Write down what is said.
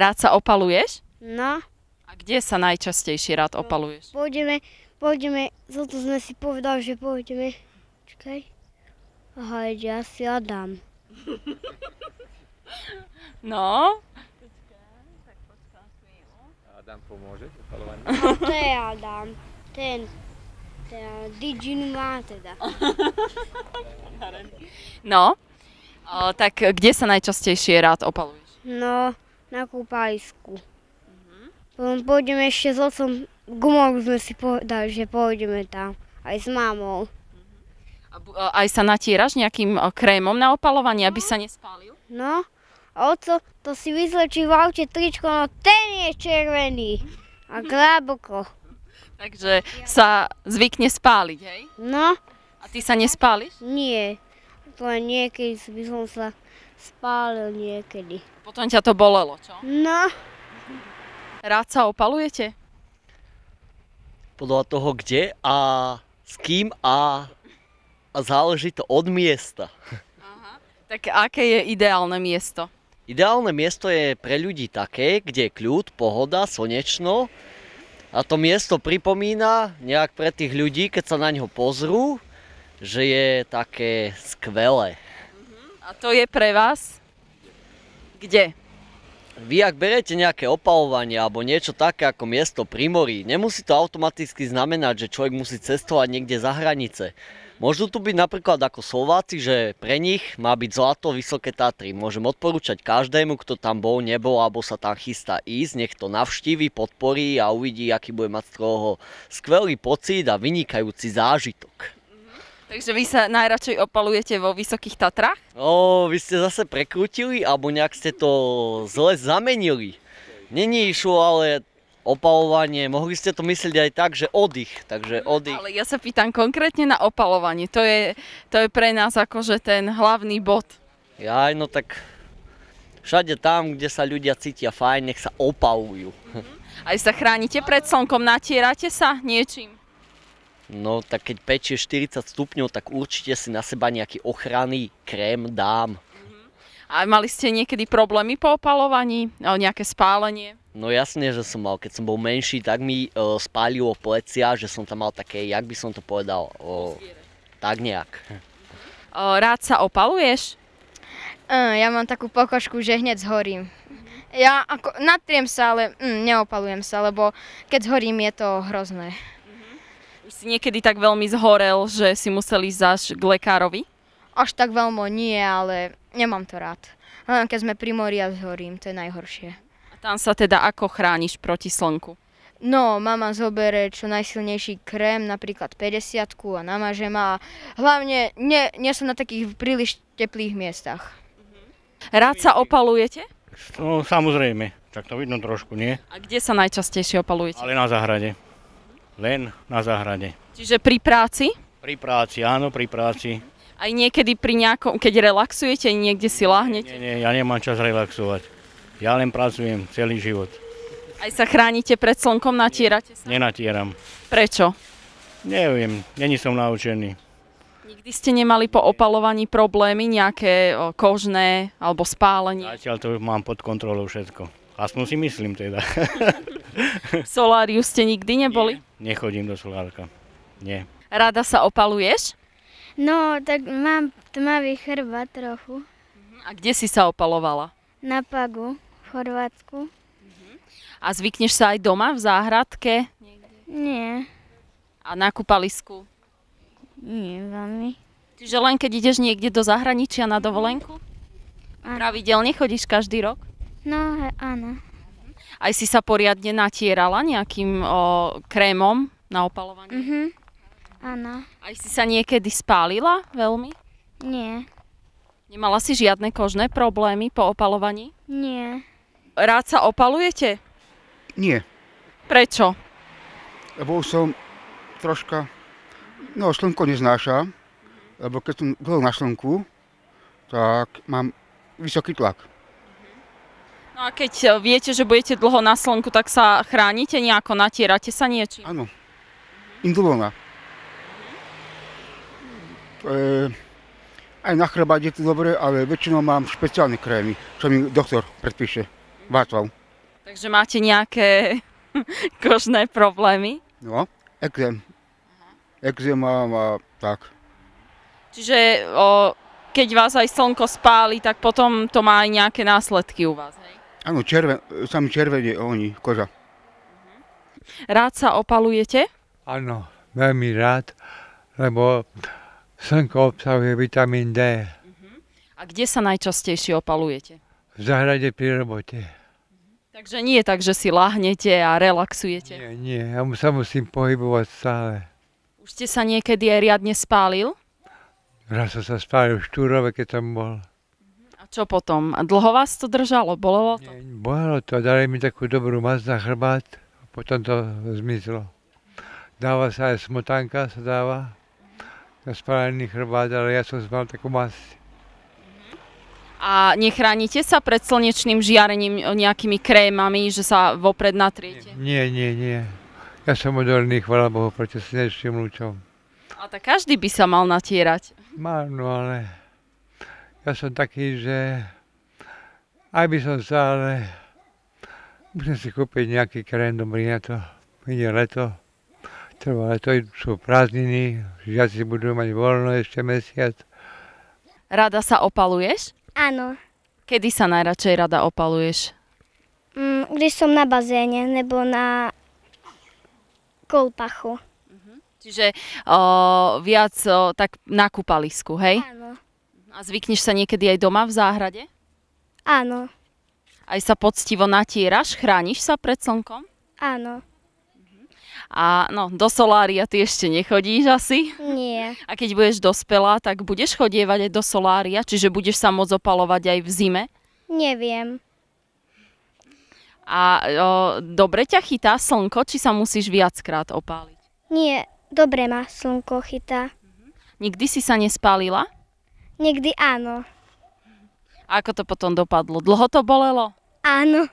Rád sa opaluješ? No, A kde sa najčastejšie rád opaluješ? pôjdeme, pôjdeme, co to sme si povedali, že pôjdeme. Čakaj. Aha, ja si Adam. No, Adam pomôže v opalovaní? A to je Adam. Ten. Ten Diginu má teda. no. O, tak kde sa najčastejšie rád opaluješ? No, na kúpalisku. Potom pôjdeme ešte s otcom, gumoru sme si povedali, že pôjdeme tam. Aj s mamou. A bu- a aj sa natieraš nejakým o, krémom na opalovanie, aby sa nespálil? No, a oco, to si vyzlečí v aute tričko, no ten je červený. A kláboko. Takže sa zvykne spáliť, hej? No, A ty sa nespáliš? nie. To len niekedy by som sa spálil niekedy. Potom ťa to bolelo, čo? No, Rád sa opalujete? Podľa toho kde a s kým a, a záleží to od miesta. Tak aké je ideálne miesto? Ideálne miesto je pre ľudí také, kde je kľud, pohoda, slnečno. A to miesto pripomína nejak pre tých ľudí, keď sa na ňo pozrú, že je také skvelé. A to je pre vás? Kde? Vy ak berete nejaké opalovanie alebo niečo také ako miesto pri mori, nemusí to automaticky znamenať, že človek musí cestovať niekde za hranice. Môžu tu byť napríklad ako Slováci, že pre nich má byť zlato Vysoké Tatry. Môžem odporúčať každému, kto tam bol, nebol alebo sa tam chystá ísť, nech to navštívi, podporí a uvidí, aký bude mať z toho skvelý pocit a vynikajúci zážitok. Takže vy sa najradšej opalujete vo Vysokých Tatrách? O, vy ste zase prekrútili, alebo nejak ste to zle zamenili. Není išlo ale opalovanie, mohli ste to myslieť aj tak, že oddych, takže oddych. Ale ja sa pýtam konkrétne na opalovanie. To je, to je pre nás akože ten hlavný bod. Jaj, no tak všade tam, kde sa ľudia cítia fajn, nech sa opalujú. Aj sa chránite pred slnkom, natierate sa niečím? No tak keď pečie 40 stupňov, tak určite si na seba nejaký ochranný krém dám. A mali ste niekedy problémy po opalovaní? O, nejaké spálenie? No jasne, že som mal, keď som bol menší, tak mi e, spálilo plecia, že som tam mal také, jak by som to povedal, o, tak nejak. O, rád sa opaluješ? Ja mám takú pokožku, že hneď zhorím. Ja ako, natriem sa, ale mm, neopalujem sa, lebo keď zhorím, je to hrozné. Si niekedy tak veľmi zhorel, že si musel ísť až k lekárovi? Až tak veľmi nie, ale nemám to rád. Len keď sme pri mori a zhorím, to je najhoršie. A tam sa teda ako chrániš proti slnku? No, mama zobere čo najsilnejší krém, napríklad 50 a namaže ma. Hlavne nie, nie som na takých príliš teplých miestach. Rád sa opalujete? No samozrejme, tak to vidno trošku, nie? A kde sa najčastejšie opalujete? Ale na záhrade. Len na záhrade. Čiže pri práci? Pri práci, áno, pri práci. Aj niekedy pri nejakom, keď relaxujete, niekde si láhnete? Nie, nie, ja nemám čas relaxovať. Ja len pracujem celý život. Aj sa chránite pred slnkom, natierate sa? Nenatieram. Prečo? Neviem, není som naučený. Nikdy ste nemali po opalovaní problémy, nejaké kožné alebo spálenie? Zatiaľ to mám pod kontrolou všetko. Aspoň si myslím teda. V soláriu ste nikdy neboli? Nechodím do solárka. Nie. Rada sa opaluješ? no, tak mám tmavý chrbát trochu. A kde si sa opalovala? Na Pagu, v Chorvátsku. A zvykneš sa aj doma v záhradke? Nie, A na kúpalisku? nie veľmi. Čiže len keď ideš niekde do zahraničia na dovolenku? Áno. Pravidelne chodíš každý rok? No, he- áno. Aj si sa poriadne natierala nejakým o, krémom na opalovanie? Mhm. Áno. Aj si sa niekedy spálila veľmi? Nie. Nemala si žiadne kožné problémy po opalovaní? Nie. Rád sa opalujete? Nie, Prečo? lebo už som troška, no slnko neznáša, lebo keď som dlho na slnku, tak mám vysoký tlak. No a keď e, viete, že budete dlho na slnku, tak sa chránite nejako, natierate sa niečím? Áno, indulona. Je, aj na chrbát je to dobre, ale väčšinou mám špeciálne krémy, čo mi doktor predpíše. Václav. Takže máte nejaké kožné problémy? No, exém. Exém mám a tak. Čiže o, keď vás aj slnko spáli, tak potom to má aj nejaké následky u vás, hej? Áno, červen, sami červenie oni, koža. Rád sa opalujete? Áno, veľmi rád, lebo slnko obsahuje vitamín D. A kde sa najčastejšie opalujete? V zahrade pri robote. Takže nie je tak, že si lahnete a relaxujete. Nie, nie, ja sa musím pohybovať stále. Už ste sa niekedy aj riadne spálil? Raz som sa spálil v Štúrove, keď som bol. Čo potom? Dlho vás to držalo? Bolelo to? Nie, Bolelo to, dali mi takú dobrú masť na chrbát, a potom to zmizlo. Dáva sa aj smotanka, sa dáva na spálený chrbát, ale ja som mal takú masť. A nechránite sa pred slnečným žiarením nejakými krémami, že sa vopred natriete? Nie, nie, nie. Ja som odolný, chvala Bohu, proti slnečným lúčom. A tak každý by sa mal natierať. Mám, no ale ja som taký, že aj by som sa, ale musím si kúpiť nejaký krém dobrý na to. Ide leto, trvá leto, sú prázdniny, žiaci budú mať voľno ešte mesiac. Rada sa opaluješ? Áno. Kedy sa najradšej rada opaluješ? Mm, když som na bazéne, nebo na kolpachu. Čiže o, viac o, tak na kúpalisku, hej? Áno. A zvykneš sa niekedy aj doma v záhrade? Áno. Aj sa poctivo natieraš? Chrániš sa pred slnkom? Áno. A no, do solária ty ešte nechodíš asi? Nie. A keď budeš dospelá, tak budeš chodievať aj do solária? Čiže budeš sa môcť opalovať aj v zime? Neviem. A o, dobre ťa chytá slnko, či sa musíš viackrát opáliť? Nie. Dobre ma slnko chytá. Nikdy si sa nespálila? Niekdy áno. Ako to potom dopadlo? Dlho to bolelo? Áno.